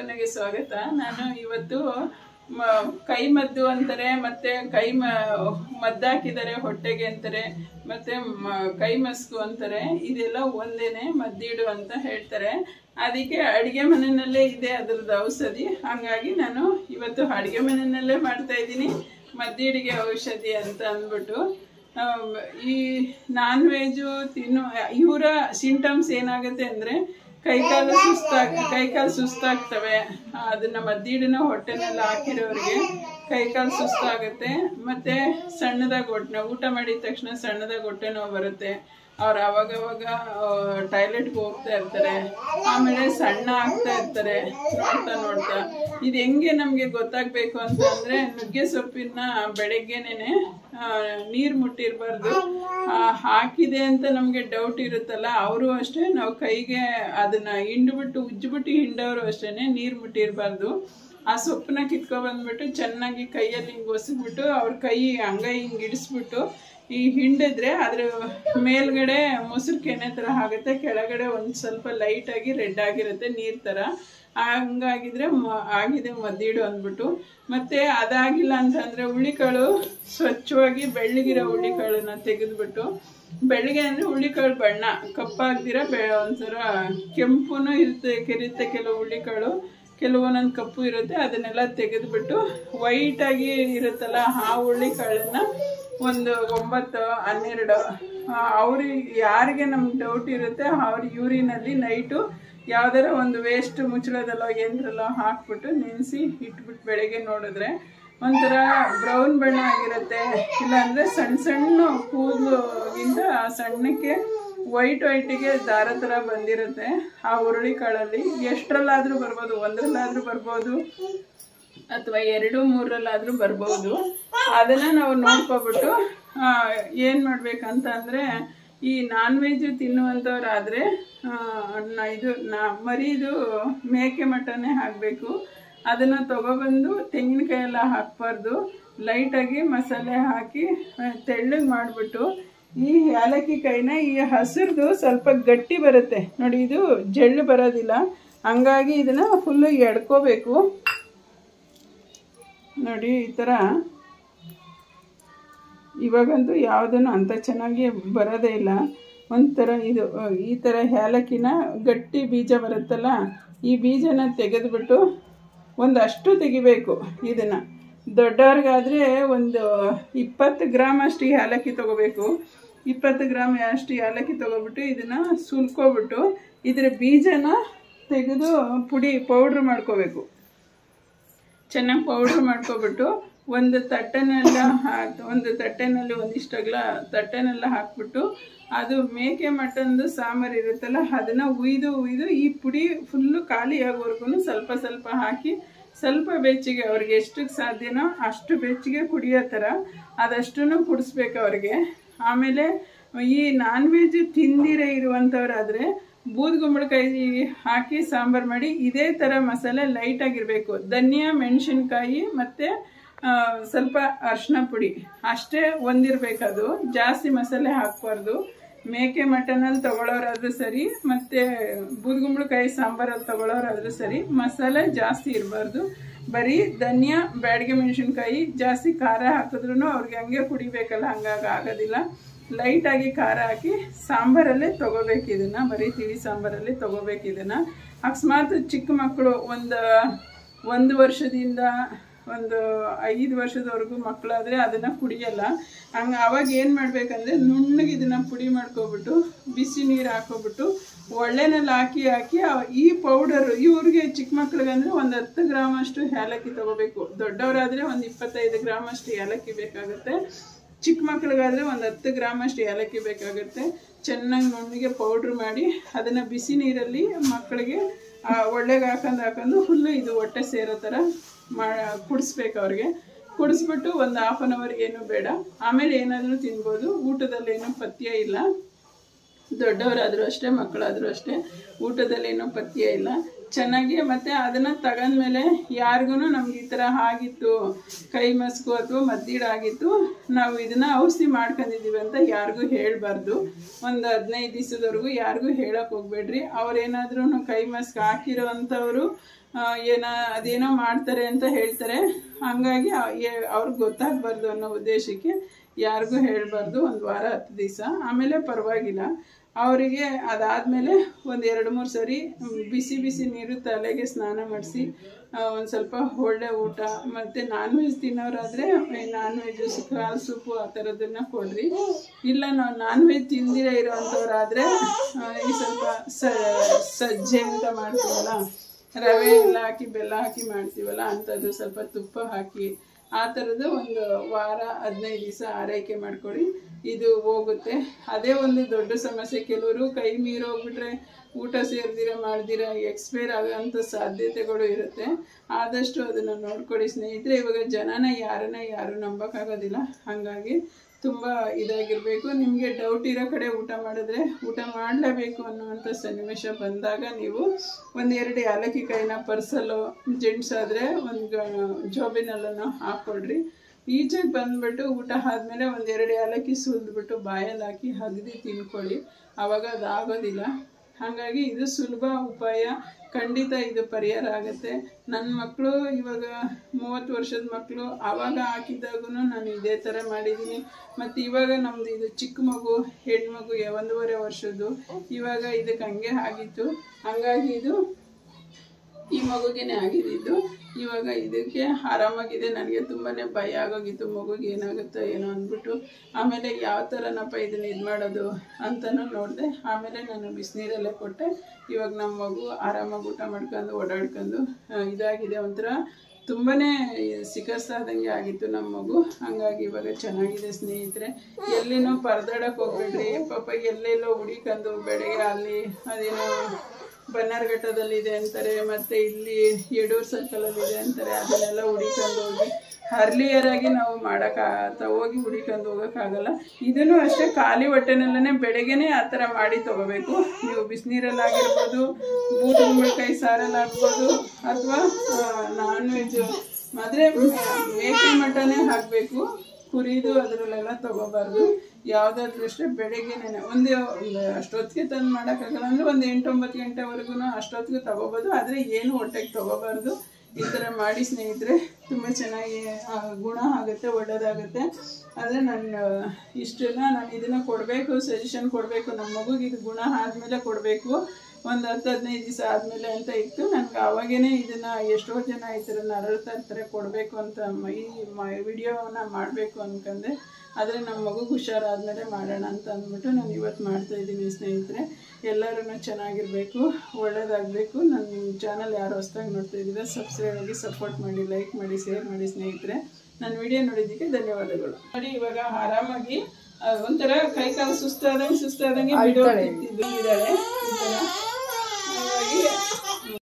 ಜೀವನಗೆ ಸ್ವಾಗತ. ನಾನು ಇವತ್ತು ಕೈ ಮದ್ದು ಅಂತಾರೆ, ಮತ್ತೆ ಕೈ ಮದ್ದು ಮದ್ದಾಕಿದ್ದಾರೆ ಹೊಟ್ಟೆಗೆ ಅಂತಾರೆ, ಮತ್ತೆ ಕೈ ಮಸ್ಕು ಅಂತಾರೆ. ಇದೆಲ್ಲ ಒಂದೇನೆ ಮದ್ದಿಡು ಅಂತ ಹೇಳ್ತಾರೆ. ಅದಕ್ಕೆ ಅಡಿಗೆ ಮನೆಯಲ್ಲೇ ಇದೆ ಅದರದ್ದು ಔಷಧಿ. ಹಂಗಾಗಿ ನಾನು ಇವತ್ತು ಅಡಿಗೆ ಮನೆಯಲ್ಲೇ ಮಾಡ್ತಾ ಇದ್ದೀನಿ. ಮದ್ದಿಡಿಗೆ ಔಷಧಿ ಅಂತ ಅಂದ್ಬಿಟ್ಟು. ಈ ನಾನ್ ವೆಜು ತಿನ್ನು, ಇವರ ಸಿಂಟಮ್ಸ್ ಏನಾಗುತ್ತೆ ಅಂದ್ರೆ ಕೈಕಾಲು ಸುಸ್ತಾಗ, ಕೈಕಾಲು ಸುಸ್ತಾಗ್ತವೆ. ಅದನ್ನ ಹೊಟ್ಟೆನಲ್ಲಿ ಹೊಟ್ಟೆನೆಲ್ಲ ಹಾಕಿರೋರಿಗೆ ಕೈಕಾಲು ಸುಸ್ತಾಗುತ್ತೆ. ಮತ್ತೆ ಸಣ್ಣದಾಗಿ ಹೊಟ್ಟೆ ಊಟ ಮಾಡಿದ ತಕ್ಷಣ ಸಣ್ಣದಾಗಿ ಹೊಟ್ಟೆ ನೋವು ಬರುತ್ತೆ. ಅವ್ರು ಅವಾಗವಾಗ ಟಾಯ್ಲೆಟ್ಗೆ ಹೋಗ್ತಾ ಇರ್ತಾರೆ. ಆಮೇಲೆ ಸಣ್ಣ ಆಗ್ತಾ ಇರ್ತಾರೆ ನೋಡ್ತಾ ನೋಡ್ತಾ. ಇದು ಹೆಂಗೆ ನಮಗೆ ಗೊತ್ತಾಗಬೇಕು ಅಂತ ಅಂದರೆ ನುಗ್ಗೆ ಸೊಪ್ಪಿನ ಬೆಳಗ್ಗೆನೇ ನೀರು ಮುಟ್ಟಿರಬಾರ್ದು. ಹಾಕಿದೆ ಅಂತ ನಮಗೆ ಡೌಟ್ ಇರುತ್ತಲ್ಲ, ಅವರು ಅಷ್ಟೇ ನಾವು ಕೈಗೆ ಅದನ್ನ ಹಿಂಡ್ಬಿಟ್ಟು, ಉಜ್ಜಿಬಿಟ್ಟು ಹಿಂಡೋರು ಅಷ್ಟೇ ನೀರು ಮುಟ್ಟಿರಬಾರ್ದು. ಆ ಸೊಪ್ಪನ್ನ ಕಿತ್ಕೊಬಂದ್ಬಿಟ್ಟು ಚೆನ್ನಾಗಿ ಕೈಯಲ್ಲಿ ಹಿಂಗೆ ಒಸಗ್ಬಿಟ್ಟು ಅವ್ರ ಕೈ ಹಂಗ ಹಿಂಗೆ ಇಡಿಸ್ಬಿಟ್ಟು ಈ ಹಿಂಡಿದ್ರೆ ಅದ್ರ ಮೇಲ್ಗಡೆ ಮೊಸರು ಕೆನೆ ಥರ ಆಗುತ್ತೆ. ಕೆಳಗಡೆ ಒಂದು ಸ್ವಲ್ಪ ಲೈಟಾಗಿ ರೆಡ್ ಆಗಿರುತ್ತೆ ನೀರು ಥರ ಹಂಗಾಗಿದ್ರೆ ಆಗಿದೆ ಮದ್ದಿಡು ಅಂದ್ಬಿಟ್ಟು. ಮತ್ತೆ ಅದಾಗಿಲ್ಲ ಅಂತಂದ್ರೆ ಹುಳಿಕಾಳು ಸ್ವಚ್ಛವಾಗಿ ಬೆಳ್ಳಗಿರೋ ಹುಳಿಕಾಳನ್ನ ತೆಗೆದ್ಬಿಟ್ಟು. ಬೆಳ್ಳಗೆ ಅಂದ್ರೆ ಹುಳ್ಳಿಕಾಳು ಬಣ್ಣ, ಕಪ್ಪಾಗ್ದಿರ ಬೆ, ಒಂಥರ ಕೆಂಪುನು ಇರುತ್ತೆ ಕೆರಿಯುತ್ತೆ ಕೆಲವು ಹುಳ್ಳಿಕಾಳು ಕೆಲವೊಂದೊಂದು ಕಪ್ಪು ಇರುತ್ತೆ, ಅದನ್ನೆಲ್ಲ ತೆಗೆದ್ಬಿಟ್ಟು ಆಗಿ ಇರುತ್ತಲ್ಲ ಆ ಹುಳ್ಳಿಕಾಳನ್ನ ಒಂದು ಒಂಬತ್ತು, ಹನ್ನೆರಡು ಅವ್ರಿಗೆ ಯಾರಿಗೆ ನಮ್ಗೆ ಡೌಟ್ ಇರುತ್ತೆ, ಅವ್ರ ಯೂರಿನಲ್ಲಿ ನೈಟು ಯಾವ್ದಾರ ಒಂದು ವೇಸ್ಟ್ ಮುಚ್ಚಳದಲ್ಲೋ ಏನ್ರಲ್ಲೋ ಹಾಕ್ಬಿಟ್ಟು ನೆನೆಸಿ ಇಟ್ಬಿಟ್ಟು ಬೆಳಗ್ಗೆ ನೋಡಿದ್ರೆ ಒಂಥರ ಬ್ರೌನ್ ಬಣ್ಣ ಆಗಿರುತ್ತೆ. ಇಲ್ಲಾಂದರೆ ಸಣ್ಣ ಸಣ್ಣ ಕೂದಲುಗಿಂತ ಸಣ್ಣಕ್ಕೆ ವೈಟ್ ವೈಟಿಗೆ ದಾರ ಥರ ಬಂದಿರುತ್ತೆ. ಆ ಹುರುಳಿ ಕಾಳಲ್ಲಿ ಎಷ್ಟರಲ್ಲಾದ್ರೂ ಬರ್ಬೋದು, ಒಂದರಲ್ಲಾದರೂ ಬರ್ಬೋದು. ಅಥವಾ ಎರಡು, ಮೂರಲ್ಲಾದ್ರೂ ಬರ್ಬೋದು. ಅದನ್ನ ನಾವು ನೋಡ್ಕೊಬಿಟ್ಟು ಏನು ಮಾಡ್ಬೇಕಂತ ಅಂದ್ರೆ ಈ ನಾನ್ ವೆಜ್ ತಿನ್ನುವಂತವ್ರಾದ್ರೆ ಇದು, ನಾ ಮರಿದು ಮೇಕೆ ಮಟನೇ ಹಾಕಬೇಕು. ಅದನ್ನ ತಗೊಬಂದು ತೆಂಗಿನಕಾಯಿ ಎಲ್ಲ ಹಾಕ್ಬಾರ್ದು. ಲೈಟಾಗಿ ಮಸಾಲೆ ಹಾಕಿ ತೆಳ್ಳಗೆ ಮಾಡಿಬಿಟ್ಟು, ಈ ಏಲಕ್ಕಿ ಕಾಯಿನ ಈ ಹಸಿರ್ದು ಸ್ವಲ್ಪ ಗಟ್ಟಿ ಬರುತ್ತೆ. ನೋಡಿ, ಇದು ಜಳ್ಳು ಬರೋದಿಲ್ಲ. ಹಂಗಾಗಿ ಇದನ್ನ ಫುಲ್ಲು ಎಡ್ಕೋಬೇಕು. ನೋಡಿ, ಈ ಥರ ಇವಾಗಂತೂ ಯಾವುದನ್ನು ಅಂಥ ಚೆನ್ನಾಗಿ ಬರೋದೇ ಇಲ್ಲ. ಒಂಥರ ಇದು ಈ ಥರ ಏಲಕ್ಕಿನ ಗಟ್ಟಿ ಬೀಜ ಬರುತ್ತಲ್ಲ, ಈ ಬೀಜನ ತೆಗೆದುಬಿಟ್ಟು ಒಂದಷ್ಟು ತೆಗಿಬೇಕು ಇದನ್ನು. ದೊಡ್ಡವ್ರಿಗಾದರೆ ಒಂದು ಇಪ್ಪತ್ತು ಗ್ರಾಮ್ ಅಷ್ಟು ಏಲಕ್ಕಿ ತೊಗೋಬೇಕು. ಇಪ್ಪತ್ತು ಗ್ರಾಮ್ ಅಷ್ಟು ಏಲಕ್ಕಿ ತೊಗೊಬಿಟ್ಟು ಇದನ್ನು ಸುಲ್ಕೊಬಿಟ್ಟು ಇದರ ಬೀಜನ ತೆಗೆದು ಪುಡಿ, ಪೌಡ್ರ್ ಮಾಡ್ಕೋಬೇಕು. ಚೆನ್ನಾಗಿ ಪೌಡ್ರ್ ಮಾಡ್ಕೊಬಿಟ್ಟು ಒಂದು ತಟ್ಟೆನೆಲ್ಲ ಒಂದು ತಟ್ಟೆನಲ್ಲಿ ಒಂದಿಷ್ಟು ಅಗಲ ತಟ್ಟೆನೆಲ್ಲ ಹಾಕ್ಬಿಟ್ಟು ಅದು ಮೇಕೆ ಮಟನ್ದು ಸಾಂಬಾರು ಇರುತ್ತಲ್ಲ, ಅದನ್ನು ಉಯ್ದು ಉಯ್ದು ಈ ಪುಡಿ ಫುಲ್ಲು ಖಾಲಿ ಆಗೋವರೆಗೂ ಸ್ವಲ್ಪ ಸ್ವಲ್ಪ ಹಾಕಿ ಸ್ವಲ್ಪ ಬೆಚ್ಚಿಗೆ ಅವ್ರಿಗೆ ಎಷ್ಟಕ್ಕೆ ಸಾಧ್ಯನೋ ಅಷ್ಟು ಬೆಚ್ಚಿಗೆ ಕುಡಿಯೋ ಥರ ಅದಷ್ಟನ್ನು ಕುಡಿಸ್ಬೇಕು ಅವ್ರಿಗೆ. ಆಮೇಲೆ ಈ ನಾನ್ ವೆಜ್ ತಿಂದಿರೇ ಇರುವಂಥವ್ರಾದರೆ ಬೂದ್ಗುಂಬಳಕಾಯಿ ಹಾಕಿ ಸಾಂಬಾರು ಮಾಡಿ ಇದೇ ಥರ ಮಸಾಲೆ ಲೈಟ್ ಆಗಿರಬೇಕು. ಧನಿಯಾ, ಮೆಣಸಿನ್ಕಾಯಿ ಮತ್ತು ಸ್ವಲ್ಪ ಅರ್ಶಿನ ಪುಡಿ. ಅಷ್ಟೇ ಒಂದಿರಬೇಕದು. ಜಾಸ್ತಿ ಮಸಾಲೆ ಹಾಕಬಾರ್ದು. ಮೇಕೆ ಮಟನಲ್ಲಿ ತಗೊಳ್ಳೋರಾದ್ರೂ ಸರಿ, ಮತ್ತು ಬೂದ್ಗುಂಬಳಕಾಯಿ ಸಾಂಬಾರಲ್ಲಿ ತಗೊಳ್ಳೋರಾದ್ರೂ ಸರಿ, ಮಸಾಲೆ ಜಾಸ್ತಿ ಇರಬಾರ್ದು. ಬರೀ ಧನಿಯಾ, ಬ್ಯಾಡಿಗೆ ಮೆಣಸಿನ್ಕಾಯಿ, ಜಾಸ್ತಿ ಖಾರ ಹಾಕಿದ್ರೂ ಅವ್ರಿಗೆ ಹಂಗೆ ಕುಡಿಬೇಕಲ್ಲ, ಹಂಗಾಗಿ ಆಗೋದಿಲ್ಲ. ಲೈಟಾಗಿ ಖಾರ ಹಾಕಿ ಸಾಂಬಾರಲ್ಲೇ ತೊಗೋಬೇಕು ಇದನ್ನು. ಬರೀ ತಿಳಿ ಸಾಂಬಾರಲ್ಲಿ ತೊಗೋಬೇಕು ಇದನ್ನು. ಅಕಸ್ಮಾತ್ ಚಿಕ್ಕ ಮಕ್ಕಳು ಒಂದು ಒಂದು ವರ್ಷದಿಂದ ಒಂದು ಐದು ವರ್ಷದವರೆಗೂ ಮಕ್ಕಳಾದರೆ ಅದನ್ನು ಕುಡಿಯಲ್ಲ. ಹಂಗೆ ಅವಾಗ ಏನು ಮಾಡಬೇಕಂದ್ರೆ ನುಣ್ಣಗೆ ಇದನ್ನು ಪುಡಿ ಮಾಡ್ಕೊಬಿಟ್ಟು, ಬಿಸಿ ನೀರು ಹಾಕೋಬಿಟ್ಟು, ಒಳ್ಳೆನಲ್ಲಿ ಹಾಕಿ ಹಾಕಿ ಈ ಪೌಡರು ಇವ್ರಿಗೆ ಚಿಕ್ಕ ಮಕ್ಳಿಗಂದ್ರೆ ಒಂದು ಹತ್ತು ಗ್ರಾಮ್ ಅಷ್ಟು ಏಲಕ್ಕಿ ತೊಗೋಬೇಕು. ದೊಡ್ಡವರಾದರೆ ಒಂದು ಇಪ್ಪತ್ತೈದು ಗ್ರಾಮ್ ಅಷ್ಟು ಏಲಕ್ಕಿ ಬೇಕಾಗುತ್ತೆ. ಚಿಕ್ಕ ಮಕ್ಕಳಿಗಾದರೆ ಒಂದು ಹತ್ತು ಗ್ರಾಮ್ ಅಷ್ಟು ಏಲಕ್ಕಿ ಬೇಕಾಗುತ್ತೆ. ಚೆನ್ನಾಗಿ ನುಣ್ಣಗೆ ಪೌಡ್ರ್ ಮಾಡಿ ಅದನ್ನು ಬಿಸಿ ನೀರಲ್ಲಿ ಮಕ್ಕಳಿಗೆ ಒಳ್ಳೆಗೆ ಹಾಕೊಂಡು ಹಾಕೊಂಡು ಫುಲ್ಲು ಇದು ಹೊಟ್ಟೆ ಸೇರೋ ಥರ ಮಾ, ಕುಡಿಸ್ಬೇಕು ಅವ್ರಿಗೆ. ಕುಡಿಸ್ಬಿಟ್ಟು ಒಂದು ಹಾಫ್ ಆನ್ ಅವರ್ ಏನು ಬೇಡ. ಆಮೇಲೆ ಏನಾದರೂ ತಿನ್ಬೋದು. ಊಟದಲ್ಲಿ ಏನೂ ಪಥ್ಯ ಇಲ್ಲ. ದೊಡ್ಡವರಾದರೂ ಅಷ್ಟೇ, ಮಕ್ಕಳಾದರೂ ಅಷ್ಟೇ, ಊಟದಲ್ಲಿ ಏನೂ ಪಥ್ಯ ಇಲ್ಲ. ಚೆನ್ನಾಗಿ ಮತ್ತು ಅದನ್ನು ತಗೊಂಡ್ಮೇಲೆ ಯಾರಿಗೂ ನಮ್ಗೆ ಈ ಥರ ಆಗಿತ್ತು, ಕೈ ಮಸ್ಕು ಅಥವಾ ಮದ್ದೀಡಾಗಿತ್ತು ನಾವು ಇದನ್ನು ಔಷಧಿ ಮಾಡ್ಕೊಂಡಿದ್ದೀವಿ ಅಂತ ಯಾರಿಗೂ ಹೇಳಬಾರ್ದು. ಒಂದು ಹದಿನೈದು ದಿವಸದವರೆಗೂ ಯಾರಿಗೂ ಹೇಳೋಕೆ ಹೋಗ್ಬೇಡ್ರಿ. ಅವ್ರೇನಾದ್ರೂ ಕೈ ಮಸ್ಕ್ ಹಾಕಿರೋ ಅಂಥವರು ಏನ, ಅದೇನೋ ಮಾಡ್ತಾರೆ ಅಂತ ಹೇಳ್ತಾರೆ. ಹಂಗಾಗಿ ಅವ್ರಿಗೆ ಗೊತ್ತಾಗಬಾರ್ದು ಅನ್ನೋ ಉದ್ದೇಶಕ್ಕೆ ಯಾರಿಗೂ ಹೇಳಬಾರ್ದು. ಒಂದು ವಾರ, ಹತ್ತು ದಿವಸ. ಆಮೇಲೆ ಪರವಾಗಿಲ್ಲ. ಅವರಿಗೆ ಅದಾದಮೇಲೆ ಒಂದು ಎರಡು ಮೂರು ಸರಿ ಬಿಸಿ ಬಿಸಿ ನೀರು ತಲೆಗೆ ಸ್ನಾನ ಮಾಡಿಸಿ ಒಂದು ಸ್ವಲ್ಪ ಒಳ್ಳೆ ಊಟ, ಮತ್ತು ನಾನ್ ವೆಜ್ ತಿನ್ನೋರಾದರೆ ನಾನ್ ವೆಜ್ ಕಾಲು ಸೂಪು ಆ ಥರದನ್ನ ಕೊಡ್ರಿ. ಇಲ್ಲ ನಾವು ನಾನ್ ವೆಜ್ ತಿಂದಿರೇ ಇರೋವಂಥವ್ರಾದರೆ ಈ ಸ್ವಲ್ಪ ಸಜ್ಜೆ ಅಂತ ಮಾಡ್ತೀವಲ್ಲ, ರವೆ ಎಲ್ಲ ಹಾಕಿ ಬೆಲ್ಲ ಹಾಕಿ ಮಾಡ್ತೀವಲ್ಲ ಅಂಥದ್ದು ಸ್ವಲ್ಪ ತುಪ್ಪ ಹಾಕಿ ಆ ಥರದ್ದು ಒಂದು ವಾರ, ಹದಿನೈದು ದಿವಸ ಆರೈಕೆ ಮಾಡ್ಕೊಳ್ಳಿ. ಇದು ಹೋಗುತ್ತೆ. ಅದೇ ಒಂದು ದೊಡ್ಡ ಸಮಸ್ಯೆ. ಕೆಲವರು ಕೈ ಮೀರೋಗ್ಬಿಟ್ರೆ ಊಟ ಸೇರ್ದಿರ, ಮಾಡ್ದಿರ ಎಕ್ಸ್ಪೈರ್ ಆಗೋಂಥ ಸಾಧ್ಯತೆಗಳು ಇರುತ್ತೆ. ಆದಷ್ಟು ಅದನ್ನು ನೋಡ್ಕೊಳ್ಳಿ ಸ್ನೇಹಿತರೆ. ಇವಾಗ ಜನನ ಯಾರನ್ನ ಯಾರು ನಂಬೋಕ್ಕಾಗೋದಿಲ್ಲ. ಹಾಗಾಗಿ ತುಂಬ ಇದಾಗಿರಬೇಕು. ನಿಮಗೆ ಡೌಟ್ ಇರೋ ಕಡೆ ಊಟ ಮಾಡಿದ್ರೆ ಊಟ ಮಾಡಲೇಬೇಕು ಅನ್ನುವಂಥ ಸನ್ನಿವೇಶ ಬಂದಾಗ ನೀವು ಒಂದೆರಡು ಏಲಕ್ಕಿ ಕಾಯಿನ ಪರ್ಸಲ್ಲೋ ಜೆಂಟ್ಸ್ ಆದರೆ ಒಂದು ಜೋಬಿನಲ್ಲೂ ಹಾಕ್ಕೊಡ್ರಿ. ಈಚೆಗೆ ಬಂದ್ಬಿಟ್ಟು ಊಟ ಆದಮೇಲೆ ಒಂದೆರಡು ಏಲಕ್ಕಿ ಸುಲಿದ್ಬಿಟ್ಟು ಬಾಯಲ್ಲಿ ಹಾಕಿ ಹಗ್ದು ತಿನ್ಕೊಳ್ಳಿ. ಆವಾಗ ಅದಾಗೋದಿಲ್ಲ ಹಾಗಾಗಿ ಇದು ಸುಲಭ ಉಪಾಯ. ಖಂಡಿತ ಇದು ಪರಿಹಾರ ಆಗುತ್ತೆ. ನನ್ನ ಮಕ್ಕಳು ಇವಾಗ ಮೂವತ್ತು ವರ್ಷದ ಮಕ್ಕಳು ಆವಾಗ ಹಾಕಿದ್ದಾಗೂ ನಾನು ಇದೇ ಥರ ಮಾಡಿದ್ದೀನಿ ಮತ್ತು ಇವಾಗ ನಮ್ಮದು ಇದು ಚಿಕ್ಕ ಮಗು ಹೆಣ್ಮಗು ಒಂದೂವರೆ ವರ್ಷದ್ದು. ಇವಾಗ ಇದಕ್ಕೆ ಹಂಗೆ ಆಗಿತ್ತು. ಹಂಗಾಗಿ ಇದು ಈ ಮಗುಗೇನೆ ಆಗಿದ್ದು, ಇವಾಗ ಇದಕ್ಕೆ ಆರಾಮಾಗಿದೆ. ನನಗೆ ತುಂಬಾ ಭಯ ಆಗೋಗಿತ್ತು. ಮಗುಗೆ ಏನಾಗುತ್ತೋ ಏನೋ ಅಂದ್ಬಿಟ್ಟು, ಆಮೇಲೆ ಯಾವ ಥರನಪ್ಪ ಇದನ್ನ ಇದು ಮಾಡೋದು ಅಂತಲೂ ನೋಡಿದೆ. ಆಮೇಲೆ ನಾನು ಬಿಸಿನೀರಲ್ಲೇ ಕೊಟ್ಟೆ. ಇವಾಗ ನಮ್ಮ ಮಗು ಆರಾಮಾಗಿ ಊಟ ಮಾಡ್ಕೊಂಡು, ಓಡಾಡ್ಕೊಂಡು ಇದಾಗಿದೆ. ಒಂಥರ ತುಂಬಾ ಸಿಕಸ್ತಾದಂಗೆ ಆಗಿತ್ತು ನಮ್ಮ ಮಗು. ಹಂಗಾಗಿ ಇವಾಗ ಚೆನ್ನಾಗಿದೆ ಸ್ನೇಹಿತರೆ. ಎಲ್ಲಿನೂ ಪರದಾಡಕ್ಕೆ ಹೋಗ್ಬೇಡ್ರಿ. ಪಾಪ ಎಲ್ಲೆಲ್ಲೋ ಹುಡಿಕೊಂಡು ಬೆಳಗ್ಗೆ ಅಲ್ಲಿ ಅದೇನೋ ಬನ್ನಾರ್ಘಟ್ಟದಲ್ಲಿದೆ ಅಂತಾರೆ, ಮತ್ತೆ ಇಲ್ಲಿ ಯಡೂರ್ ಸರ್ಕಲಲ್ಲಿ ಇದೆ ಅಂತಾರೆ, ಅದನ್ನೆಲ್ಲ ಹುಡಿಕೊಂಡು ಹೋಗಿ ಅರ್ಲಿಯರ್ ಆಗಿ ನಾವು ಮಾಡಕ ಹೋಗಿ ಹುಡಿಕೊಂಡು ಹೋಗೋಕ್ಕಾಗಲ್ಲ. ಇದನ್ನು ಅಷ್ಟೇ ಖಾಲಿ ಹೊಟ್ಟೆನಲ್ಲೇ ಬೆಳಗ್ಗೆನೆ ಆ ಥರ ಮಾಡಿ ತಗೋಬೇಕು. ನೀವು ಬಿಸಿನೀರಲ್ಲಿ ಆಗಿರ್ಬೋದು ಬೂದು ಕುಂಬಳಕಾಯಿ ಸಾರಲ್ಲಿ ಆಗ್ಬೋದು ಅಥವಾ ನಾನ್ ವೆಜ್ ಆದರೆ ಮೇಕೆ ಮಟನೇ ಹಾಕಬೇಕು. ಕುರಿದು ಅದರಲ್ಲೆಲ್ಲ ತಗೋಬಾರ್ದು. ಯಾವುದಾದ್ರೂ ಅಷ್ಟೇ ಬೆಳಗ್ಗೆನೆ ಒಂದು ಅಷ್ಟೊತ್ತಿಗೆ ತಂದು ಮಾಡೋಕ್ಕಾಗಲ್ಲ. ಅಂದ್ರೆ ಒಂದು ಎಂಟು ಒಂಬತ್ತು ಗಂಟೆವರೆಗೂ ಅಷ್ಟೊತ್ತಿಗೆ ತಗೋಬೋದು. ಆದರೆ ಏನು ಹೊಟ್ಟೆಗೆ ತಗೋಬಾರ್ದು. ಈ ಥರ ಮಾಡಿ ಸ್ನೇಹಿತರೆ, ತುಂಬ ಚೆನ್ನಾಗಿ ಗುಣ ಆಗುತ್ತೆ ಒಳ್ಳೆಯದಾಗುತ್ತೆ ಆದರೆ ನಾನು ಇಷ್ಟೆಲ್ಲ ನಾನು ಇದನ್ನು ಕೊಡಬೇಕು ಸಜೆಷನ್ ಕೊಡಬೇಕು ನಮ್ಮ ಮಗುಗೆ ಇದು ಗುಣ ಆದಮೇಲೆ ಕೊಡಬೇಕು. ಒಂದು ಹತ್ತು ಹದಿನೈದು ದಿವಸ ಆದಮೇಲೆ ಅಂತ ಇತ್ತು. ನನಗೆ ಆವಾಗೇ ಇದನ್ನು ಎಷ್ಟೋ ಜನ ಈ ಥರ ನರಳ್ತಾ ಇರ್ತಾರೆ, ಕೊಡಬೇಕು ಅಂತ ಈ ವಿಡಿಯೋನ ಮಾಡಬೇಕು ಅನ್ಕೊಂಡೆ ಆದರೆ ನಮ್ಮ ಮಗು ಹುಷಾರಾದ್ಮೇಲೆ ಮಾಡೋಣ ಅಂತ ಅಂದ್ಬಿಟ್ಟು ನಾನು ಇವತ್ತು ಮಾಡ್ತಾ ಇದ್ದೀನಿ ಸ್ನೇಹಿತರೆ. ಎಲ್ಲರೂ ಚೆನ್ನಾಗಿರಬೇಕು ಒಳ್ಳೇದಾಗಬೇಕು. ನನ್ನ ಚಾನಲ್ ಯಾರು ಹೊಸ್ದಾಗಿ ನೋಡ್ತಾ ಇದ್ದೀರಾ ಸಬ್ಸ್ಕ್ರೈಬ್ ಆಗಿ ಸಪೋರ್ಟ್ ಮಾಡಿ ಲೈಕ್ ಮಾಡಿ ಶೇರ್ ಮಾಡಿ ಸ್ನೇಹಿತರೆ. ನನ್ನ ವಿಡಿಯೋ ನೋಡಿದ್ದಕ್ಕೆ ಧನ್ಯವಾದಗಳು. ನೋಡಿ ಇವಾಗ ಆರಾಮಾಗಿ ಒಂಥರ ಕೈ ಕಾಲು ಸುಸ್ತಾದಂಗೆ ಸುಸ್ತಾದಂಗೆ ಬಿಡೋ ಇದ್ದಾಳೆ ಈ ಹಾಗಾಗಿ